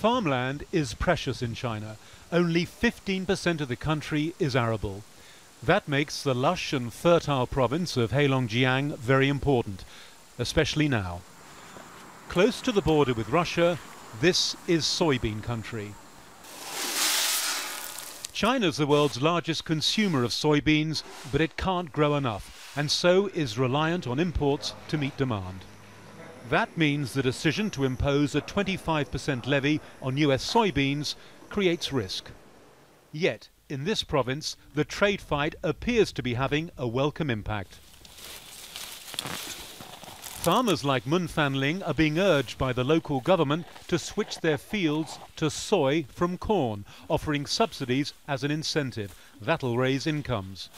Farmland is precious in China. Only 15% of the country is arable. That makes the lush and fertile province of Heilongjiang very important, especially now. Close to the border with Russia, this is soybean country. China's the world's largest consumer of soybeans, but it can't grow enough, and so is reliant on imports to meet demand. That means the decision to impose a 25% levy on US soybeans creates risk. Yet, in this province, the trade fight appears to be having a welcome impact. Farmers like Mun Fanling are being urged by the local government to switch their fields to soy from corn, offering subsidies as an incentive. That'll raise incomes.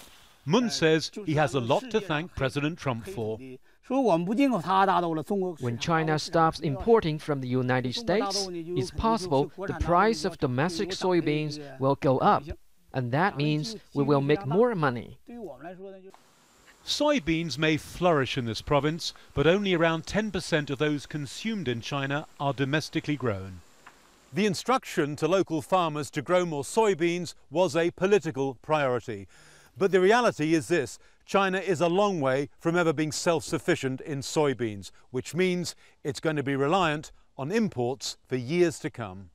Mun says he has a lot to thank President Trump for. When China stops importing from the United States, it's possible the price of domestic soybeans will go up, and that means we will make more money. Soybeans may flourish in this province, but only around 10% of those consumed in China are domestically grown. The instruction to local farmers to grow more soybeans was a political priority. But the reality is this China is a long way from ever being self sufficient in soybeans, which means it's going to be reliant on imports for years to come.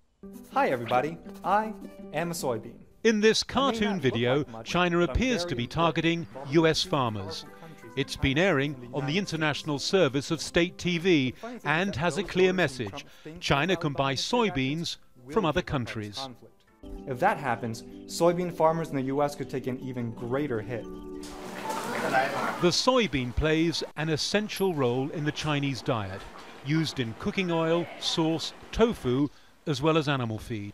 Hi, everybody. I am a soybean. In this cartoon video, China appears to be targeting US farmers. It's been airing on the International Service of State TV and has a clear message. China can buy soybeans from other countries. If that happens, soybean farmers in the US could take an even greater hit. The soybean plays an essential role in the Chinese diet, used in cooking oil, sauce, tofu, as well as animal feed.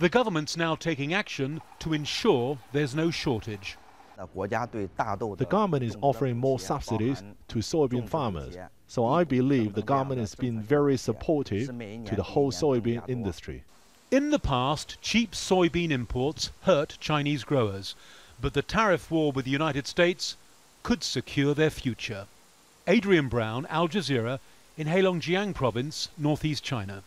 The government's now taking action to ensure there's no shortage. The government is offering more subsidies to soybean farmers, so I believe the government has been very supportive to the whole soybean industry. In the past, cheap soybean imports hurt Chinese growers, but the tariff war with the United States could secure their future. Adrian Brown, Al Jazeera, in Heilongjiang province, northeast China.